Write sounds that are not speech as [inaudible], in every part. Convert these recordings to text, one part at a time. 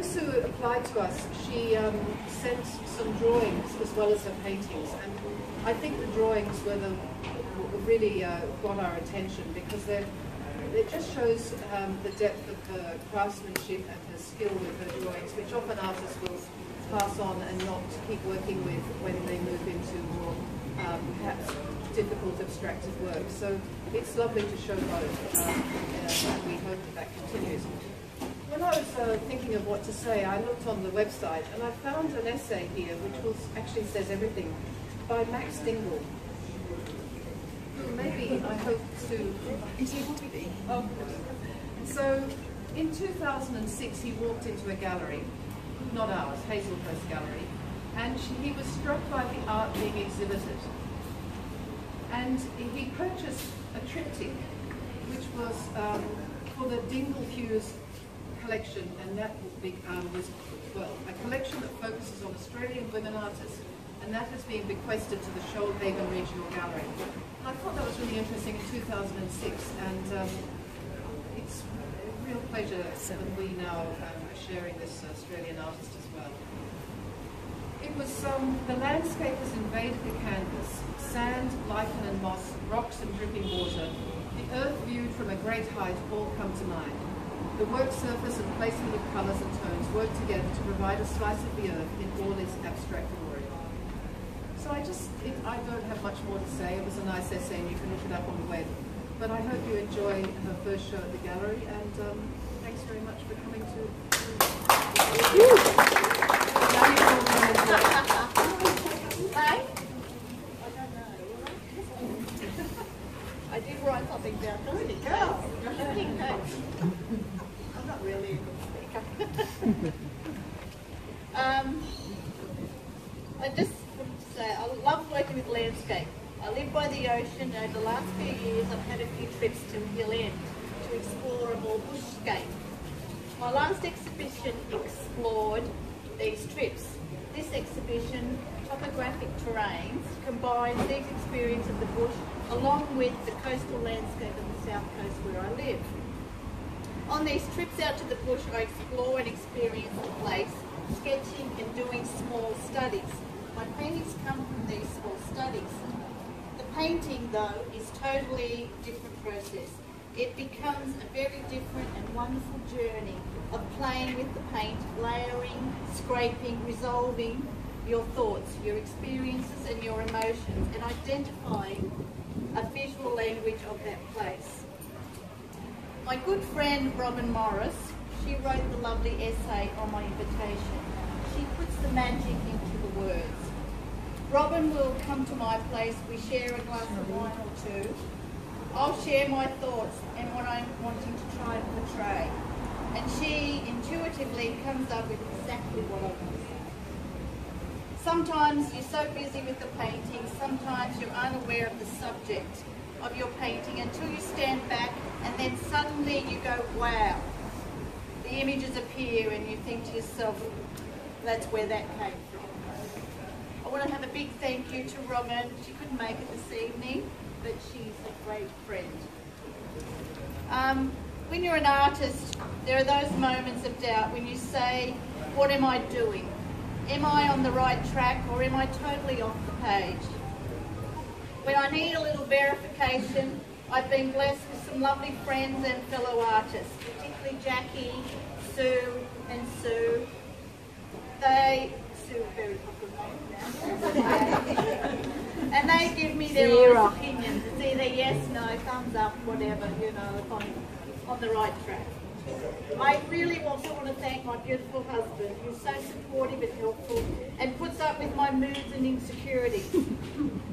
when Sue applied to us, she um, sent some drawings as well as her paintings, and I think the drawings were the really uh, got our attention because they it just shows um, the depth of her craftsmanship and her skill with her drawings, which often artists will pass on and not keep working with when they move into more um, perhaps difficult abstractive work. So it's lovely to show both, um, and we hope that that continues. When I was uh, thinking of what to say, I looked on the website and I found an essay here which was, actually says everything by Max Dingle. Maybe I hope to. Oh. So in 2006 he walked into a gallery, not ours, Hazelhurst Gallery, and he was struck by the art being exhibited. And he purchased a triptych, which was um, for the Dingle Hughes collection, and that um, was, well, a collection that focuses on Australian women artists, and that has been bequested to the Shoalhaven Regional Gallery. And I thought that was really interesting in 2006, and um, it's a real pleasure that we now um, are sharing this Australian artist as well. It was, um, the landscape has invaded the canvas, sand, lichen and moss, rocks and dripping water, the earth viewed from a great height all come to mind. The work surface and placement of colours and tones work together to provide a slice of the earth in all its abstract glory. So I just, it, I don't have much more to say. It was a nice essay and you can look it up on the web. But I hope you enjoy her first show at the gallery and um, thanks very much for coming to... Hi. I down. There you go really a good speaker. [laughs] um, I just want to say I love working with landscape. I live by the ocean and over the last few years I've had a few trips to Hill End to explore a more bushscape. My last exhibition explored these trips. This exhibition, Topographic Terrains, combines these experiences of the bush along with the coastal landscape of the south coast where I live. On these trips out to the bush, I explore and experience the place, sketching and doing small studies. My paintings come from these small studies. The painting, though, is totally different process. It becomes a very different wonderful journey of playing with the paint, layering, scraping, resolving your thoughts, your experiences and your emotions, and identifying a visual language of that place. My good friend Robin Morris, she wrote the lovely essay on my invitation. She puts the magic into the words. Robin will come to my place, we share a glass of wine or two. I'll share my thoughts and what I'm wanting to try and portray. And she intuitively comes up with exactly what I want to say. Sometimes you're so busy with the painting, sometimes you're unaware of the subject of your painting until you stand back and then suddenly you go, wow. The images appear and you think to yourself, that's where that came from. I want to have a big thank you to Robin. She couldn't make it this evening, but she's a great friend. Um, when you're an artist, there are those moments of doubt when you say, what am I doing? Am I on the right track or am I totally off the page? When I need a little verification, I've been blessed with some lovely friends and fellow artists, particularly Jackie, Sue and Sue. They, Sue, very popular [laughs] and they give me their Zero. honest opinions. Either yes, no, thumbs up, whatever, you know, I'm on the right track. I really also want to thank my beautiful husband, who's so supportive and helpful and puts up with my moods and insecurities.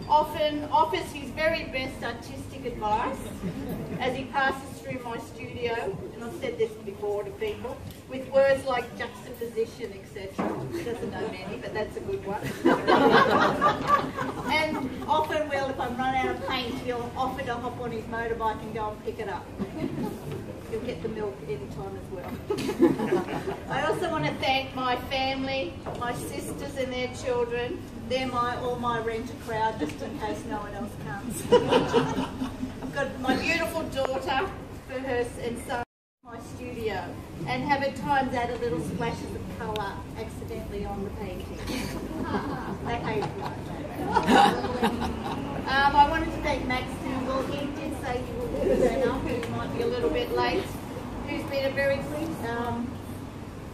Often offers his very best artistic advice as he passes through my studio, and I've said this before to people, with words like juxtaposition, etc. He doesn't know many, but that's a good one. and often, well, if I'm run out of paint, he'll offer to hop on his motorbike and go and pick it up. He'll get the milk anytime as well. [laughs] I also want to thank my family, my sisters and their children. They're my all my renter crowd, just in case no one else comes. [laughs] I've got my beautiful daughter for her and son my studio. and have at times added little splashes of colour accidentally on the painting. [laughs] they hate it like that. um, I wanted to thank Max Turnbull. He did say he will turn up. He might be a little bit late. Who's been a very um,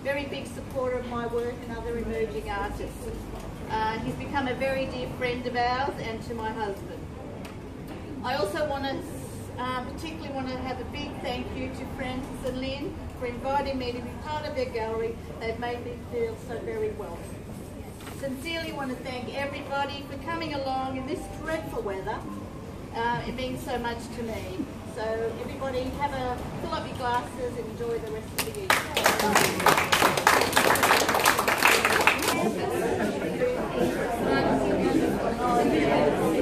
very big supporter of my work and other emerging artists. Uh, he's become a very dear friend of ours and to my husband. I also want to uh, particularly want to have a big thank you to Frances and Lynn for inviting me to be part of their gallery. They've made me feel so very welcome. Sincerely want to thank everybody for coming along in this dreadful weather. Uh, it means so much to me. So everybody have a fill up your glasses, enjoy the rest of the evening.